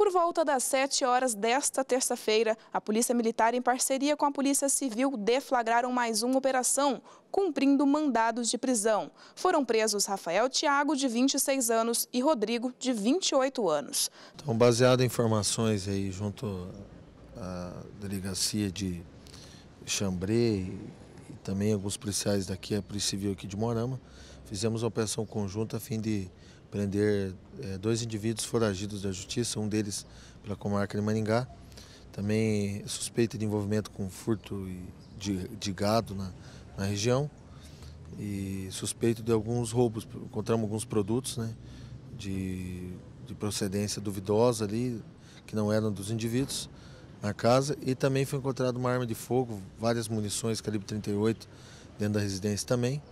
Por volta das 7 horas desta terça-feira, a Polícia Militar, em parceria com a Polícia Civil, deflagraram mais uma operação, cumprindo mandados de prisão. Foram presos Rafael Tiago, de 26 anos, e Rodrigo, de 28 anos. Então, baseado em informações aí junto à delegacia de Xambrê e também alguns policiais daqui, a Polícia Civil aqui de Morama, fizemos uma operação conjunta a fim de prender é, dois indivíduos foragidos da justiça, um deles pela comarca de Maringá, também suspeita de envolvimento com furto de, de gado na, na, região e suspeito de alguns roubos. Encontramos alguns produtos né, de, de procedência duvidosa ali, que não eram dos indivíduos na casa e também foi encontrada uma arma de fogo, várias munições calibre 38 dentro da residência também.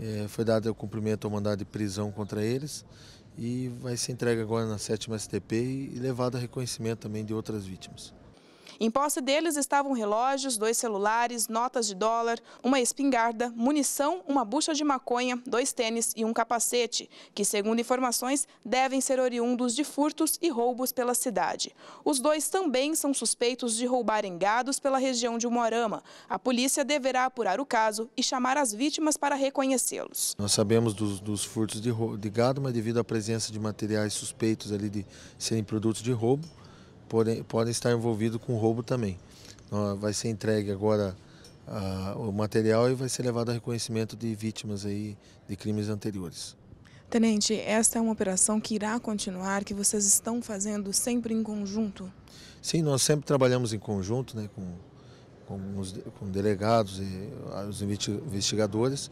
É, foi dado o cumprimento ao mandado de prisão contra eles e vai ser entregue agora na sétima STP e levado a reconhecimento também de outras vítimas. Em posse deles estavam relógios, dois celulares, notas de dólar, uma espingarda, munição, uma bucha de maconha, dois tênis e um capacete, que, segundo informações, devem ser oriundos de furtos e roubos pela cidade. Os dois também são suspeitos de roubarem gados pela região de Umuarama. A polícia deverá apurar o caso e chamar as vítimas para reconhecê-los. Nós sabemos dos, dos furtos de, de gado, mas devido à presença de materiais suspeitos ali de serem produtos de roubo, podem, podem estar envolvidos com roubo também. Então, vai ser entregue agora o material e vai ser levado a reconhecimento de vítimas aí de crimes anteriores. Tenente, esta é uma operação que irá continuar, que vocês estão fazendo sempre em conjunto? Sim, nós sempre trabalhamos em conjunto, né, com, com, os, com delegados e os investigadores,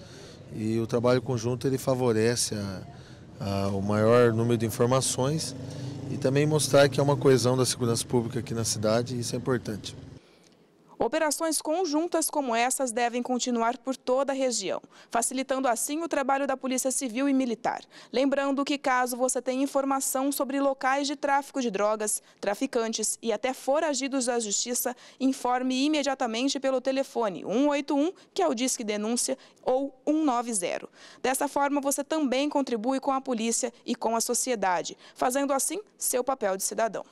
e o trabalho conjunto ele favorece a, a, o maior número de informações e também mostrar que é uma coesão da segurança pública aqui na cidade e isso é importante. Operações conjuntas como essas devem continuar por toda a região, facilitando assim o trabalho da Polícia Civil e Militar. Lembrando que caso você tenha informação sobre locais de tráfico de drogas, traficantes e até foragidos da Justiça, informe imediatamente pelo telefone 181, que é o Disque Denúncia, ou 190. Dessa forma, você também contribui com a polícia e com a sociedade, fazendo assim seu papel de cidadão.